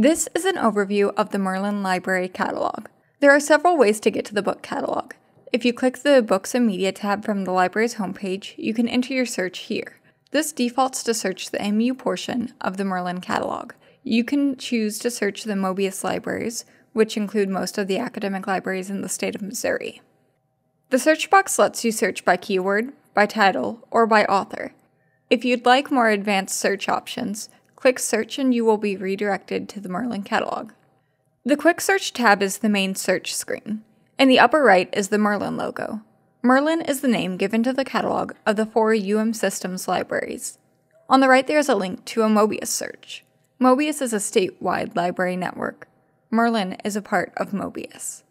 This is an overview of the Merlin Library catalog. There are several ways to get to the book catalog. If you click the Books and Media tab from the library's homepage, you can enter your search here. This defaults to search the MU portion of the Merlin catalog. You can choose to search the Mobius libraries, which include most of the academic libraries in the state of Missouri. The search box lets you search by keyword, by title, or by author. If you'd like more advanced search options, click Search and you will be redirected to the Merlin catalog. The Quick Search tab is the main search screen. In the upper right is the Merlin logo. Merlin is the name given to the catalog of the four UM Systems libraries. On the right, there is a link to a Mobius search. Mobius is a statewide library network. Merlin is a part of Mobius.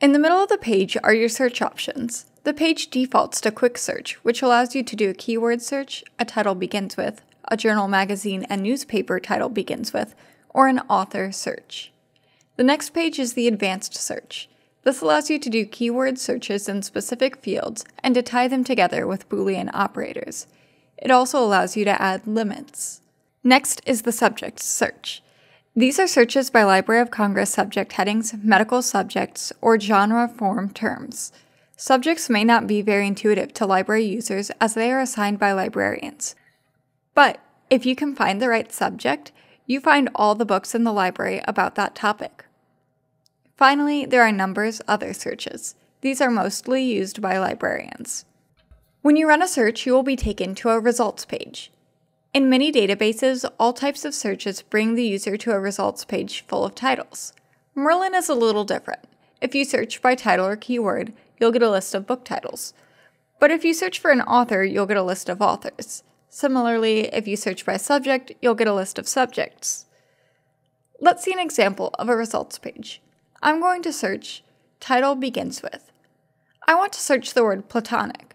In the middle of the page are your search options. The page defaults to Quick Search, which allows you to do a keyword search, a title begins with, a journal, magazine, and newspaper title begins with, or an author search. The next page is the advanced search. This allows you to do keyword searches in specific fields and to tie them together with Boolean operators. It also allows you to add limits. Next is the subject search. These are searches by Library of Congress subject headings, medical subjects, or genre form terms. Subjects may not be very intuitive to library users as they are assigned by librarians. But if you can find the right subject, you find all the books in the library about that topic. Finally, there are numbers other searches. These are mostly used by librarians. When you run a search, you will be taken to a results page. In many databases, all types of searches bring the user to a results page full of titles. Merlin is a little different. If you search by title or keyword, you'll get a list of book titles. But if you search for an author, you'll get a list of authors. Similarly, if you search by subject, you'll get a list of subjects. Let's see an example of a results page. I'm going to search title begins with. I want to search the word Platonic.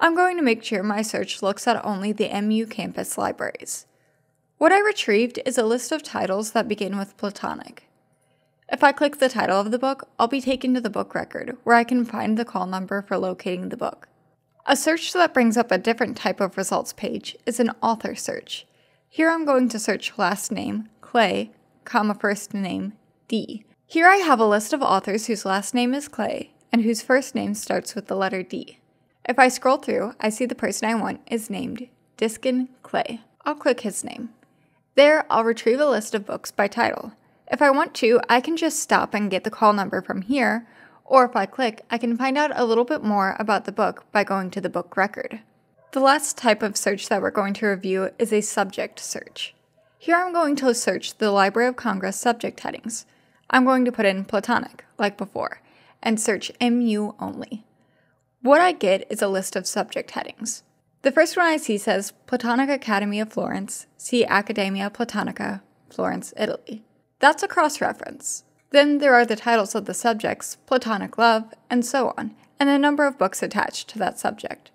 I'm going to make sure my search looks at only the MU campus libraries. What I retrieved is a list of titles that begin with Platonic. If I click the title of the book, I'll be taken to the book record, where I can find the call number for locating the book. A search that brings up a different type of results page is an author search. Here I'm going to search last name, Clay, comma first name, D. Here I have a list of authors whose last name is Clay and whose first name starts with the letter D. If I scroll through, I see the person I want is named Diskin Clay. I'll click his name. There, I'll retrieve a list of books by title. If I want to, I can just stop and get the call number from here, or if I click, I can find out a little bit more about the book by going to the book record. The last type of search that we're going to review is a subject search. Here I'm going to search the Library of Congress subject headings. I'm going to put in Platonic, like before, and search MU only. What I get is a list of subject headings. The first one I see says Platonic Academy of Florence, see Academia Platonica, Florence, Italy. That's a cross reference. Then there are the titles of the subjects, platonic love, and so on, and a number of books attached to that subject.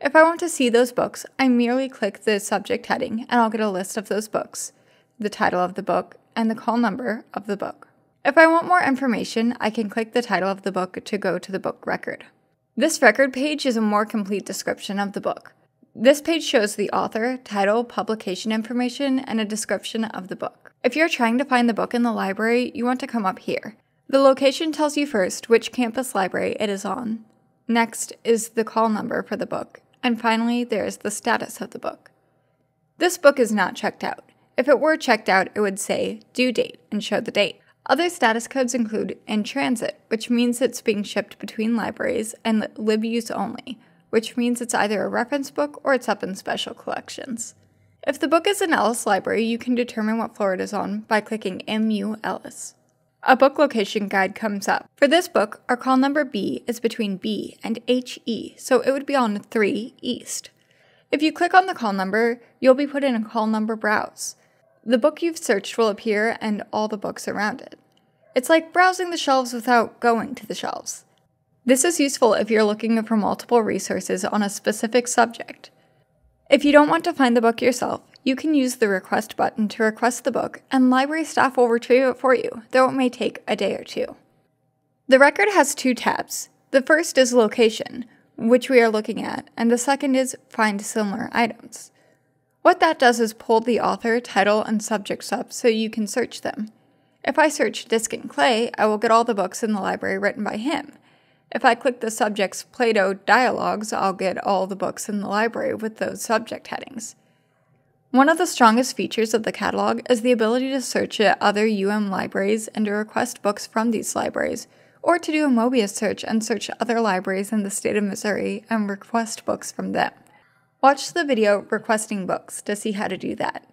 If I want to see those books, I merely click the subject heading and I'll get a list of those books, the title of the book, and the call number of the book. If I want more information, I can click the title of the book to go to the book record. This record page is a more complete description of the book. This page shows the author, title, publication information, and a description of the book. If you're trying to find the book in the library, you want to come up here. The location tells you first which campus library it is on. Next is the call number for the book, and finally, there is the status of the book. This book is not checked out. If it were checked out, it would say due date and show the date. Other status codes include in transit, which means it's being shipped between libraries, and libuse only, which means it's either a reference book or it's up in special collections. If the book is in Ellis Library, you can determine what floor it is on by clicking MU Ellis. A book location guide comes up. For this book, our call number B is between B and HE, so it would be on 3 East. If you click on the call number, you'll be put in a call number browse. The book you've searched will appear and all the books around it. It's like browsing the shelves without going to the shelves. This is useful if you're looking for multiple resources on a specific subject. If you don't want to find the book yourself, you can use the request button to request the book, and library staff will retrieve it for you, though it may take a day or two. The record has two tabs. The first is location, which we are looking at, and the second is find similar items. What that does is pull the author, title, and subjects up so you can search them. If I search Diskin Clay, I will get all the books in the library written by him. If I click the subject's Plato dialogues, I'll get all the books in the library with those subject headings. One of the strongest features of the catalog is the ability to search at other UM libraries and to request books from these libraries, or to do a Mobius search and search other libraries in the state of Missouri and request books from them. Watch the video requesting books to see how to do that.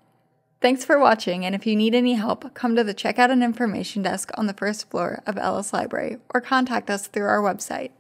Thanks for watching, and if you need any help, come to the Checkout and Information Desk on the first floor of Ellis Library or contact us through our website.